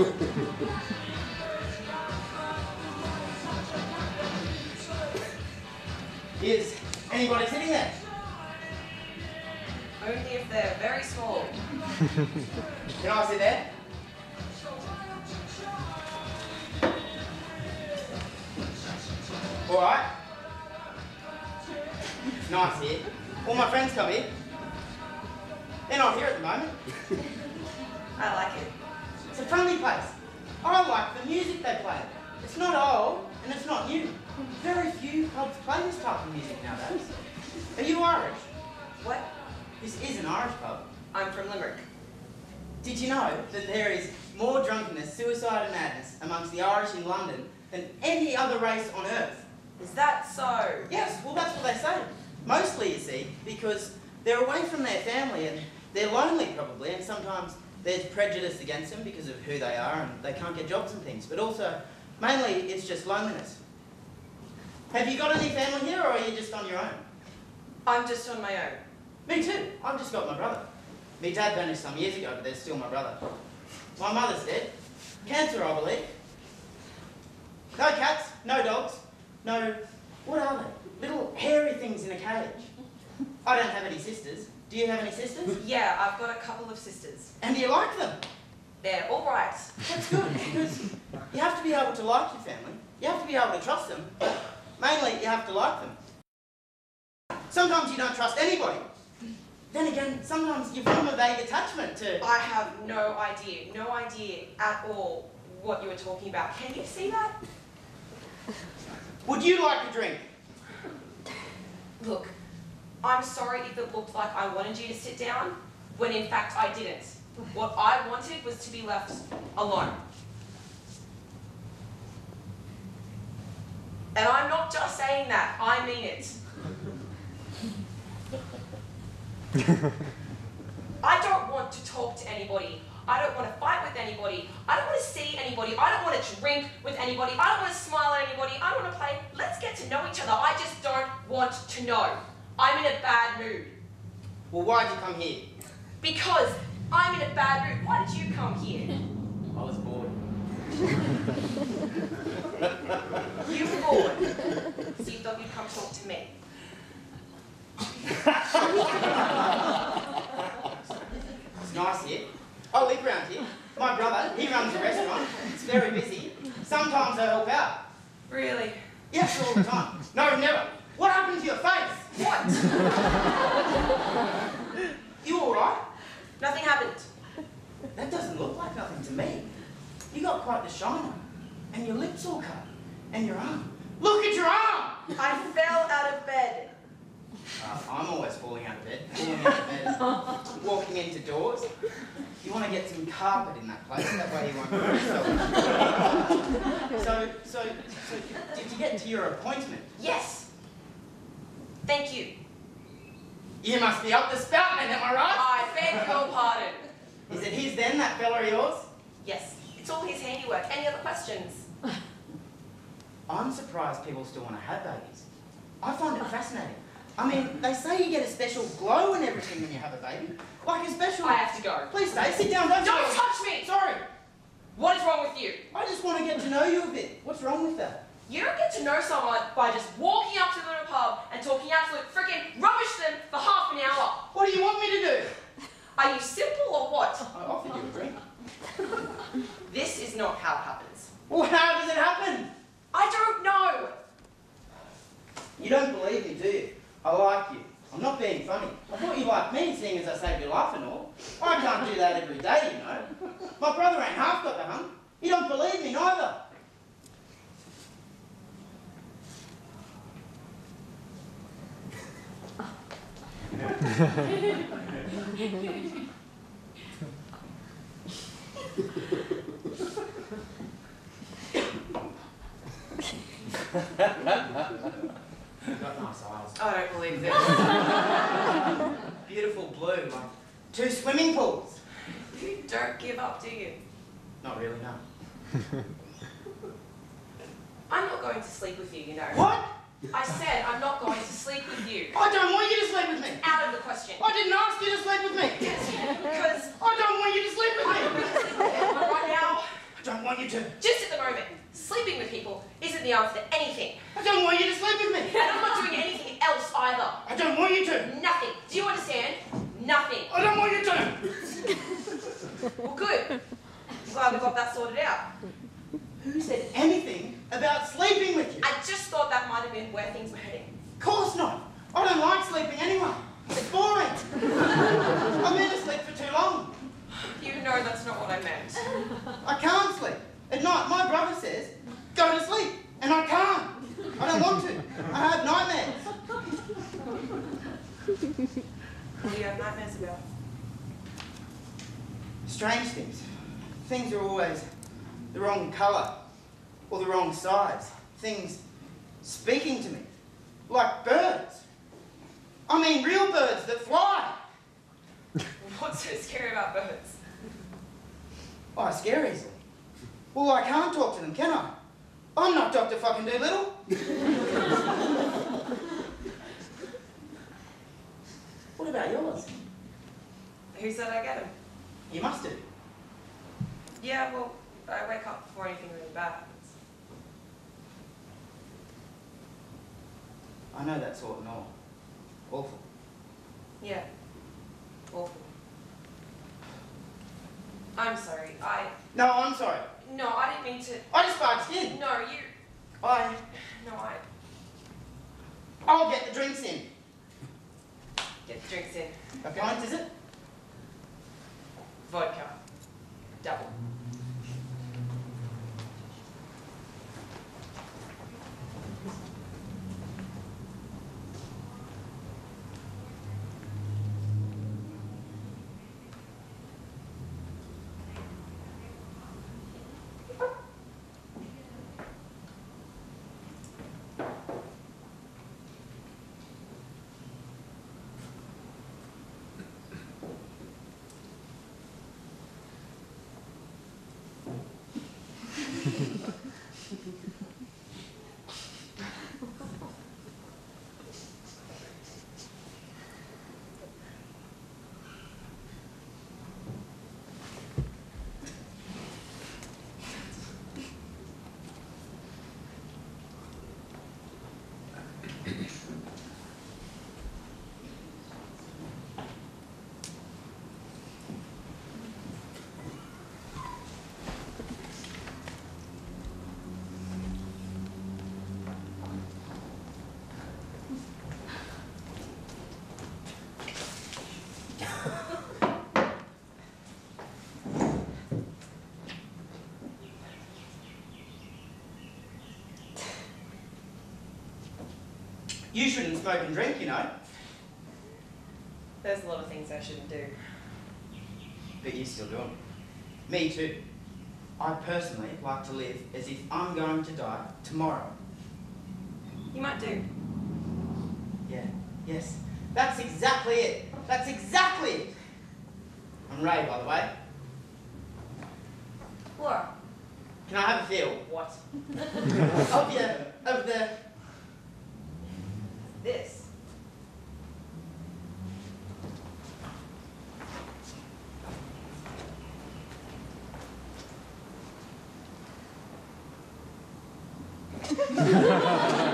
Is anybody sitting there? Only if they're very small. Can I sit there? Alright. Nice here. All my friends come in. They're not here at the moment. I like it. It's a friendly place. I like the music they play. It's not old and it's not new. Very few pubs play this type of music nowadays. Are you Irish? What? This is an Irish pub. I'm from Limerick. Did you know that there is more drunkenness, suicide and madness amongst the Irish in London than any other race on earth? Is that so? Yes, well that's what they say. Mostly, you see, because they're away from their family and they're lonely probably and sometimes there's prejudice against them because of who they are and they can't get jobs and things. But also, mainly it's just loneliness. Have you got any family here or are you just on your own? I'm just on my own. Me too. I've just got my brother. Me dad vanished some years ago, but there's still my brother. My mother's dead. Cancer, I believe. No cats, no dogs, no... What are they? Little hairy things in a cage. I don't have any sisters. Do you have any sisters? Yeah, I've got a couple of sisters. And do you like them? They're all right. That's good, because you have to be able to like your family. You have to be able to trust them. But mainly, you have to like them. Sometimes you don't trust anybody. Then again, sometimes you form a vague attachment to... I have no idea, no idea at all what you were talking about. Can you see that? Would you like a drink? Look, I'm sorry if it looked like I wanted you to sit down, when in fact I didn't. What I wanted was to be left alone. And I'm not just saying that, I mean it. I don't want to talk to anybody. I don't want to fight with anybody. I don't want to see anybody. I don't want to drink with anybody. I don't want to smile at anybody. I don't want to play. Let's get to know each other. I just don't want to know. I'm in a bad mood. Well, why'd you come here? Because I'm in a bad mood. Why did you come here? I was bored. You were bored. So you thought you'd come talk to me. It's nice here. I live around here. My brother, he runs a restaurant. It's very busy. Sometimes I help out. Really? Yes, all the time. No, never. What happened to your face? What? You all right? Nothing happened. That doesn't look like nothing to me. You got quite the shiner. And your lips all cut. And your arm. Look at your arm! I fell out of bed. Uh, I'm always falling out of bed. Falling out of bed. Walking into doors. You want to get some carpet in that place, that way you won't hurt yourself. So, so, so, did you get to your appointment? Yes. Thank you. You must be up the spout then, am I right? I beg your pardon. Is it his then, that fella of yours? Yes, it's all his handiwork. Any other questions? I'm surprised people still want to have babies. I find it fascinating. I mean, they say you get a special glow and everything when you have a baby. Like a special... I have to go. Please stay, sit down, don't Don't touch me! Sorry, What is wrong with you? I just want to get to know you a bit. What's wrong with that? You don't get to know someone by just walking up to them in a pub and talking absolute freaking rubbish to them for half an hour. What do you want me to do? Are you simple or what? I offered you a drink. This is not how it happens. Well, how does it happen? I don't know. You don't believe me, do you? I like you. I'm not being funny. I thought you liked me, seeing as I saved your life and all. I can't do that every day, you know. My brother ain't half got the hump. He don't believe me neither. You've got nice eyes. I don't believe this. Beautiful blue, like two swimming pools. you don't give up, do you? Not really, no. I'm not going to sleep with you, you know. What? I said I'm not going to sleep with you. I don't want you to sleep with me. Out of the question. I didn't ask you to sleep with me. Because I don't want you to sleep with I don't me. want to sleep with anyone right now. I don't want you to. Just at the moment, sleeping with people isn't the answer to anything. I don't want you to sleep with me. And I'm not doing anything else either. I don't want you to. Nothing. Do you understand? Nothing. I don't want you to. Well, good. I'm glad we got that sorted out. Who said anything about sleeping with you? I just thought that might have been where things were heading. Of course not. I don't like sleeping anyway. It's boring. I'm meant to sleep for too long. You know that's not what I meant. I can't sleep. At night, my brother says, go to sleep. And I can't. I don't want to. I have nightmares. What do you have nightmares about? Strange things. Things are always the wrong colour or the wrong size. Things speaking to me. Like birds. I mean real birds that fly. What's so scary about birds? Oh, I scare easily. Well, I can't talk to them, can I? I'm not Dr. fucking Dolittle. what about yours? Who said I get them? You must do. Yeah, well, I wake up before anything really bad happens. I know that's and all. Awful. Yeah. Awful. I'm sorry. I. No, I'm sorry. No, I didn't mean to. I just barged in. No, you. I, No, I. I'll get the drinks in. Get the drinks in. A pint, is it? Vodka. You shouldn't smoke and drink, you know. There's a lot of things I shouldn't do. But you still do them. Me too. I personally like to live as if I'm going to die tomorrow. You might do. Yeah, yes. That's exactly it. That's exactly it. I'm Ray, by the way. Laura. Can I have a feel? What? of the, of the, This.